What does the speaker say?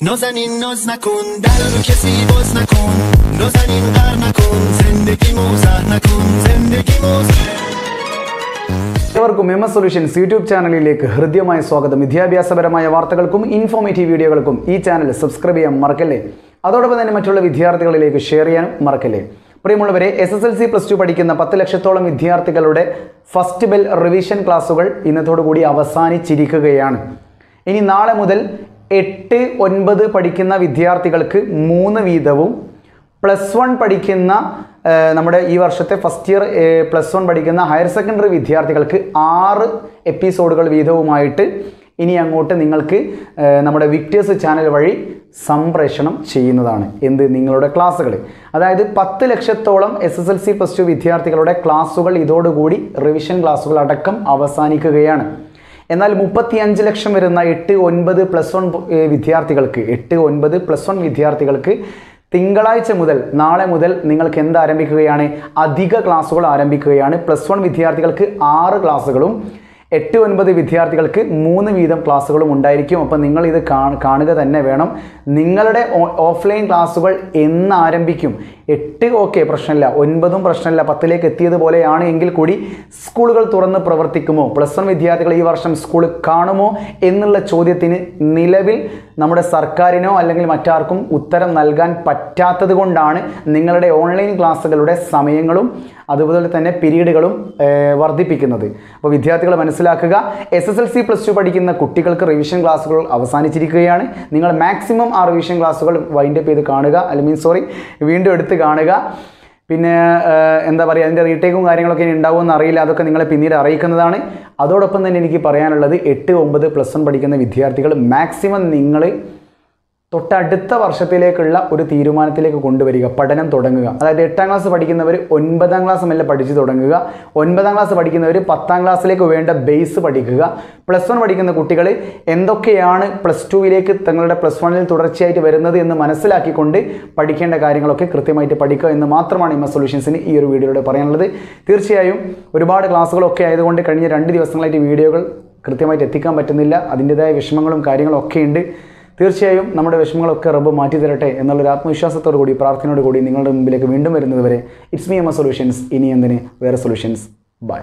نازنین ناز نکن در رو کسی باز نکن نازنین غر نکن زندگی موزه نکن زندگی موزه ഏവർക്കും M S solutions YouTube ചാനലിലേക്ക് ഹൃദ്യമായ സ്വാഗതം വിദ്യാഭ്യാസപരമായ വാർത്തകൾക്കും ഇൻഫോർമേറ്റീവ് വീഡിയോകൾക്കും ഈ ചാനൽ സബ്സ്ക്രൈബ് ചെയ്യാൻ മറക്കല്ലേ അതോടൊപ്പം തന്നെ മറ്റുള്ള വിദ്യാർത്ഥികളിലേക്ക് ഷെയർ ചെയ്യാനും മറക്കല്ലേ പ്രിയമുള്ളവരെ S S L C plus two പഠിക്കുന്ന പത്ത് ലക്ഷത്തോളം വിദ്യാർത്ഥികളുടെ ഫസ്റ്റ് ബെൽ റിവിഷൻ ക്ലാസ്സുകൾ ഇന്നത്തോടു കൂടി അവസാനിച്ചിരിക്കുകയാണ് ഇനി നാളെ മുതൽ എട്ട് ഒൻപത് പഠിക്കുന്ന വിദ്യാർത്ഥികൾക്ക് മൂന്ന് വീതവും പ്ലസ് വൺ പഠിക്കുന്ന നമ്മുടെ ഈ വർഷത്തെ ഫസ്റ്റ് ഇയർ പ്ലസ് വൺ പഠിക്കുന്ന ഹയർ സെക്കൻഡറി വിദ്യാർത്ഥികൾക്ക് ആറ് എപ്പിസോഡുകൾ വീതവുമായിട്ട് ഇനി അങ്ങോട്ട് നിങ്ങൾക്ക് നമ്മുടെ വിക്ടേഴ്സ് ചാനൽ വഴി സംപ്രേഷണം ചെയ്യുന്നതാണ്. എന്ത്? നിങ്ങളുടെ ക്ലാസ്സുകൾ. അതായത് പത്ത് ലക്ഷത്തോളം S S L C plus two വിദ്യാർത്ഥികളുടെ ക്ലാസ്സുകൾ ഇതോടുകൂടി റിവിഷൻ ക്ലാസ്സുകൾ അടക്കം അവസാനിക്കുകയാണ്. എന്നാൽ മുപ്പത്തി അഞ്ച് ലക്ഷം വരുന്ന എട്ട് ഒൻപത് പ്ലസ് വൺ വിദ്യാർത്ഥികൾക്ക് എട്ട് ഒൻപത് പ്ലസ് വൺ വിദ്യാർത്ഥികൾക്ക് തിങ്കളാഴ്ച മുതൽ നാളെ മുതൽ നിങ്ങൾക്ക് എന്ത് ആരംഭിക്കുകയാണ്? അധിക ക്ലാസ്സുകൾ ആരംഭിക്കുകയാണ്. പ്ലസ് വൺ വിദ്യാർത്ഥികൾക്ക് ആറ് ക്ലാസ്സുകളും എട്ട് ഒൻപത് വിദ്യാർത്ഥികൾക്ക് മൂന്ന് വീതം ക്ലാസ്സുകളും ഉണ്ടായിരിക്കും. അപ്പം നിങ്ങൾ ഇത് കാണുക തന്നെ വേണം. നിങ്ങളുടെ ഓഫ്ലൈൻ ക്ലാസ്സുകൾ എന്ന് ആരംഭിക്കും. എട്ട് ഓക്കെ പ്രശ്നമില്ല. ഒൻപതും പ്രശ്നമില്ല. പത്തിലേക്ക് എത്തിയതുപോലെയാണ് എങ്കിൽ കൂടി സ്കൂളുകൾ തുറന്ന് പ്രവർത്തിക്കുമോ? പ്ലസ് വൺ വിദ്യാർത്ഥികൾ ഈ വർഷം സ്കൂൾ കാണുമോ എന്നുള്ള ചോദ്യത്തിന് നിലവിൽ നമ്മുടെ സർക്കാരിനോ അല്ലെങ്കിൽ മറ്റാർക്കും ഉത്തരം നൽകാൻ പറ്റാത്തത് കൊണ്ടാണ് നിങ്ങളുടെ ഓൺലൈൻ ക്ലാസ്സുകളുടെ സമയങ്ങളും അതുപോലെ തന്നെ പീരീഡുകളും വർദ്ധിപ്പിക്കുന്നത്. അപ്പോൾ വിദ്യാർത്ഥികൾ മനസ്സിലാക്കുക S S L C plus two പഠിക്കുന്ന കുട്ടികൾക്ക് റിവിഷൻ ക്ലാസ്സുകൾ അവസാനിച്ചിരിക്കുകയാണ്. നിങ്ങൾ മാക്സിമം ആ റിവിഷൻ ക്ലാസ്സുകൾ വൈൻഡപ്പ് ചെയ്ത് കാണുക. അല്ലെങ്കിൽ സോറി വീണ്ടും എടുത്ത് കാണുക. പിന്നെ എന്താ പറയുക അതിന്റെ റീടേക്കും കാര്യങ്ങളൊക്കെ ഇനി ഉണ്ടാവുമെന്ന് അറിയില്ല. അതൊക്കെ നിങ്ങളെ പിന്നീട് അറിയിക്കുന്നതാണ്. അതോടൊപ്പം തന്നെ എനിക്ക് പറയാനുള്ളത് എട്ട് ഒമ്പത് പ്ലസ് വൺ പഠിക്കുന്ന വിദ്യാർത്ഥികൾ മാക്സിമം നിങ്ങൾ തൊട്ടടുത്ത വർഷത്തിലേക്കുള്ള ഒരു തീരുമാനത്തിലേക്ക് കൊണ്ടുവരിക പഠനം തുടങ്ങുക. അതായത് എട്ടാം ക്ലാസ് പഠിക്കുന്നവർ ഒൻപതാം ക്ലാസ് മെല്ലെ പഠിച്ചു തുടങ്ങുക. ഒൻപതാം ക്ലാസ് പഠിക്കുന്നവർ പത്താം ക്ലാസ്സിലേക്ക് വേണ്ട ബേസ് പഠിക്കുക. പ്ലസ് വൺ പഠിക്കുന്ന കുട്ടികൾ എന്തൊക്കെയാണ് പ്ലസ് ടുവിലേക്ക് തങ്ങളുടെ പ്ലസ് വണ്ണിൽ തുടർച്ചയായിട്ട് വരുന്നത് എന്ന് മനസ്സിലാക്കിക്കൊണ്ട് പഠിക്കേണ്ട കാര്യങ്ങളൊക്കെ കൃത്യമായിട്ട് പഠിക്കുക എന്ന് മാത്രമാണ് ഇമ സൊല്യൂഷൻസിന് ഈ ഒരു വീഡിയോയിലൂടെ പറയാനുള്ളത്. തീർച്ചയായും ഒരുപാട് ക്ലാസ്സുകളൊക്കെ ആയതുകൊണ്ട് കഴിഞ്ഞ രണ്ട് ദിവസങ്ങളായിട്ട് വീഡിയോകൾ കൃത്യമായിട്ട് എത്തിക്കാൻ പറ്റുന്നില്ല. അതിന്റെതായ വിഷമങ്ങളും കാര്യങ്ങളും ഒക്കെ ഉണ്ട്. തീർച്ചയായും നമ്മുടെ വിഷമങ്ങളൊക്കെ റബ്ബ് മാറ്റി തരട്ടെ എന്നുള്ളൊരു ആത്മവിശ്വാസത്തോടു കൂടി പ്രാർത്ഥനയോട് കൂടി നിങ്ങളുടെ മുമ്പിലേക്ക് വീണ്ടും വരുന്നതുവരെ ഇറ്റ്സ് മീ എം സൊല്യൂഷൻസ് ഇനി എന്തിന്? വേറെ സൊല്യൂഷൻസ് ബൈ